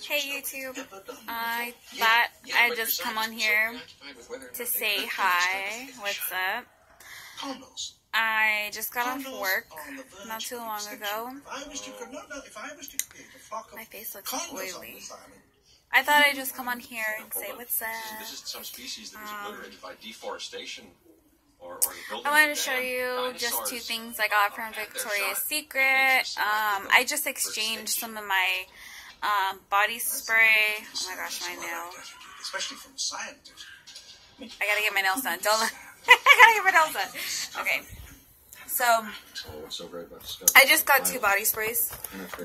Hey YouTube, I thought I'd just come on here to say hi, what's up. I just got off work not too long ago. My face looks oily. I thought I'd just come on here and say what's up. This is some species that was obliterated by deforestation. Or, or I wanted to show you just two things I got from Victoria's. Secret. Um, I just exchanged some of my um, body spray. Oh my gosh, my nail. Especially from scientists. I gotta get my nails done. Don't. I gotta get my nails done. Okay. So Oh, what's so great about discovery? I just got two body sprays,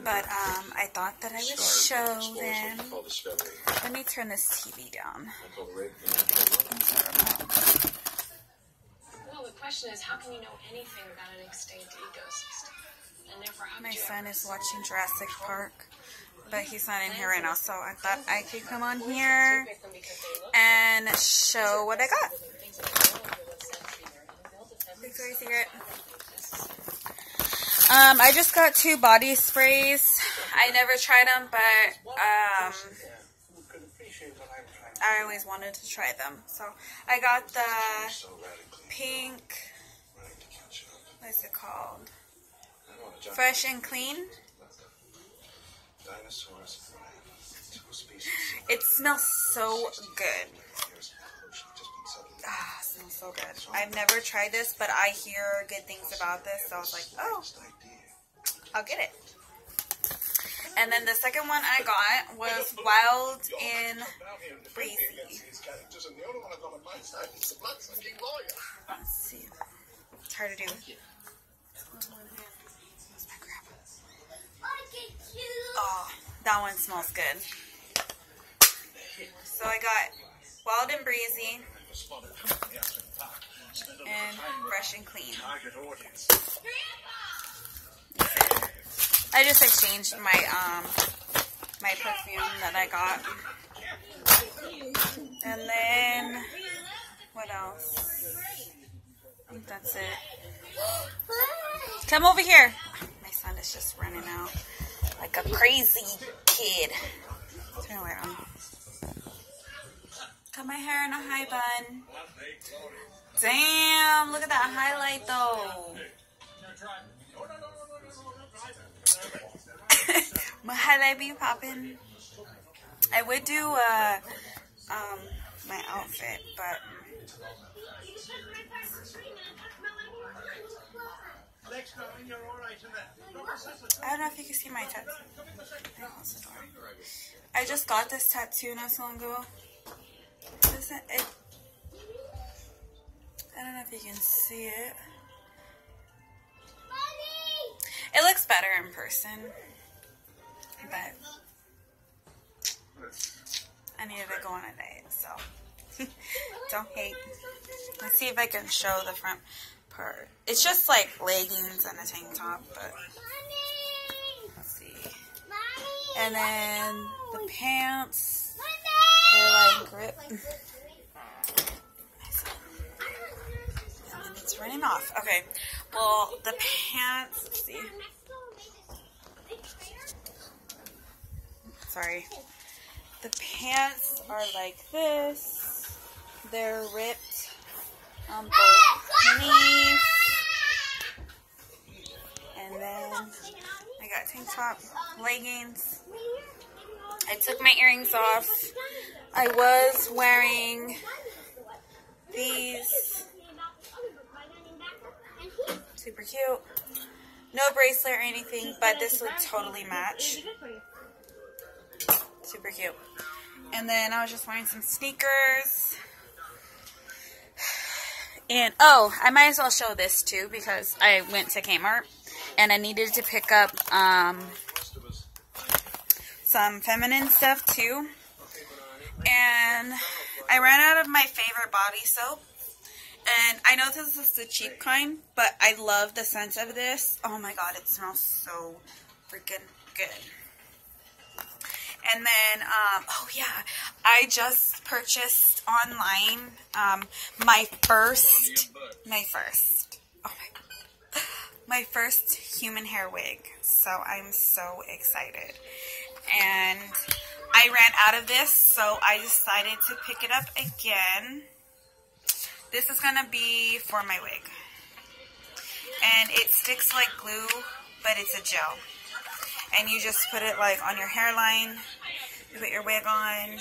but um, I thought that I would show them. we call discovery. Let me turn this TV down. I call the rate of the natural world. Well, the question is, how can you know anything about an extinct ecosystem? And therefore, how My could you son is watching Jurassic control Park, but he's not in here right now, so I thought I could come on here and show what I got. Um, I just got two body sprays. I never tried them, but um, I always wanted to try them. So I got the pink. What's it called? Fresh and clean. Dinosaurs. It smells so good. Years of evolution just been settled. Ah, it smells so good. I've never tried this, but I hear good things about this, so I was like, oh, I'll get it. And then the second one I got was Wild and Breezy. These characters, and the only one I've got on my side is the bloodsucking lawyer. Let's see. It's hard to do. Where's my grandpa? Oh, that one smells good. So I got Wild and Breezy and Fresh and Clean. I just exchanged my um my perfume that I got. And then what else? I think that's it. Come over here. My son is just running out like a crazy kid. Turn around. Got my hair in a high bun. Damn, look at that highlight though. my highlight be popping. I would do uh um my outfit, but I don't know if you can see my tattoo. I close the door. I just got this tattoo not so long ago. Doesn't it? I don't know if you can see it. It looks better in person, but I needed to go on a date, so don't hate. Let's see if I can show the front part. It's just like leggings and a tank top, but let's see. And then the pants, they're like grip. And it's running off. Okay, well, the pants, let's see. Sorry. The pants are like this. They're ripped um, on both knees. And then I got tank top, leggings. I took my earrings off. I was wearing these. Super cute. No bracelet or anything, but this would totally match. Super cute. And then I was just wearing some sneakers. And oh, I might as well show this too because I went to Kmart and I needed to pick up um, some feminine stuff too. And I ran out of my favorite body soap. And I know this is the cheap kind, but I love the scent of this. Oh my god, it smells so freaking good. And then, um, oh yeah, I just purchased online um, my first, my first, oh my, my first human hair wig. So I'm so excited. And I ran out of this, so I decided to pick it up again. This is going to be for my wig. And it sticks like glue, but it's a gel. And you just put it like on your hairline, you put your wig on,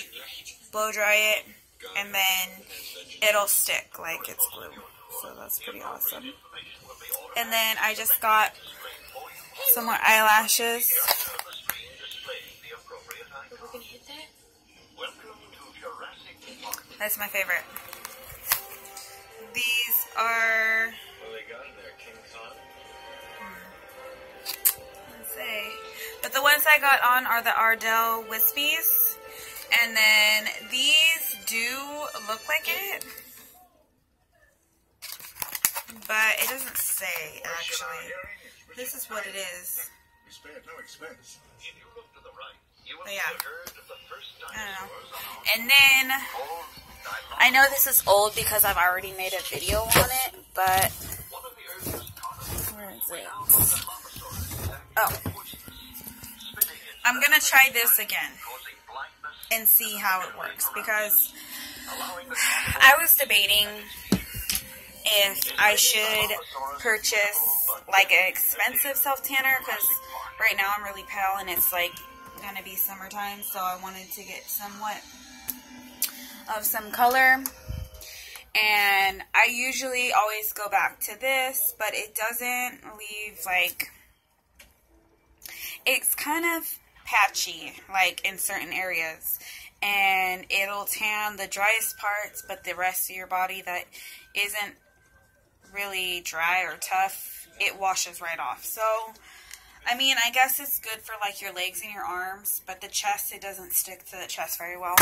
blow dry it, and then it'll stick like it's glue. So that's pretty awesome. And then I just got some more eyelashes. That's my favorite. These are. Hmm, let's see. But the ones I got on are the Ardell Wispies. And then these do look like it. But it doesn't say, actually. This is what it is. We spared no expense. But oh, yeah. I don't know. And then, I know this is old because I've already made a video on it, but, where is it? Oh. I'm gonna try this again and see how it works because I was debating if I should purchase like an expensive self tanner because right now I'm really pale and it's like gonna be summertime so I wanted to get somewhat of some color. And I usually always go back to this but it doesn't leave like it's kind of patchy like in certain areas. And it'll tan the driest parts but the rest of your body that isn't really dry or tough it washes right off. So I mean I guess it's good for like your legs and your arms but the chest it doesn't stick to the chest very well.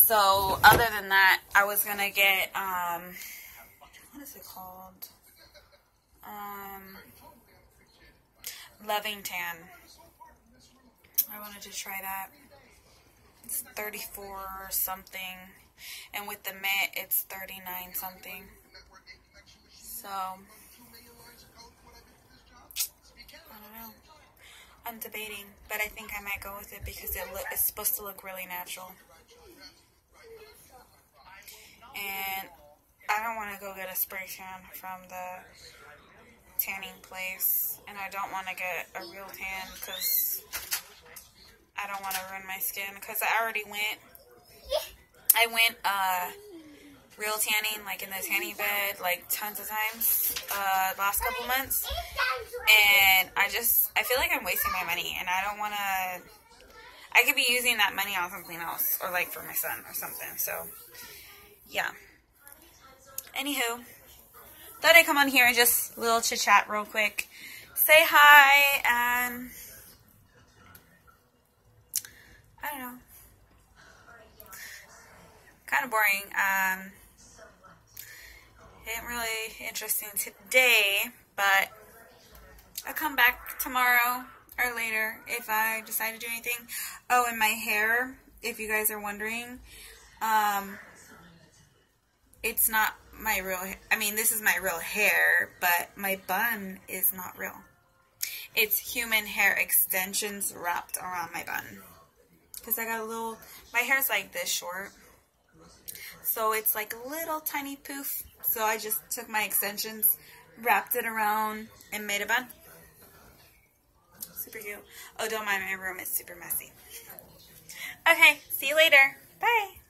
So other than that I was gonna get um what is it called? Um loving tan I wanted to try that. It's 34 or something. And with the mitt, it's 39 something. So, I don't know. I'm debating, but I think I might go with it because it it's supposed to look really natural. And I don't want to go get a spray tan from the tanning place. And I don't want to get a real tan because I don't want to ruin my skin because I already went. I went uh, real tanning, like in the tanning bed, like tons of times uh, last couple months, and I just I feel like I'm wasting my money, and I don't want to. I could be using that money on something else, or like for my son or something. So, yeah. Anywho, thought I'd come on here and just little chit chat real quick, say hi, and. I don't know. Kind of boring. Um, ain't really interesting today, but I'll come back tomorrow or later if I decide to do anything. Oh, and my hair, if you guys are wondering, um, it's not my real, hair. I mean, this is my real hair, but my bun is not real. It's human hair extensions wrapped around my bun because I got a little, my hair's like this short. So it's like a little tiny poof. So I just took my extensions, wrapped it around, and made a bun. Super cute. Oh, don't mind my room, it's super messy. Okay, see you later. Bye.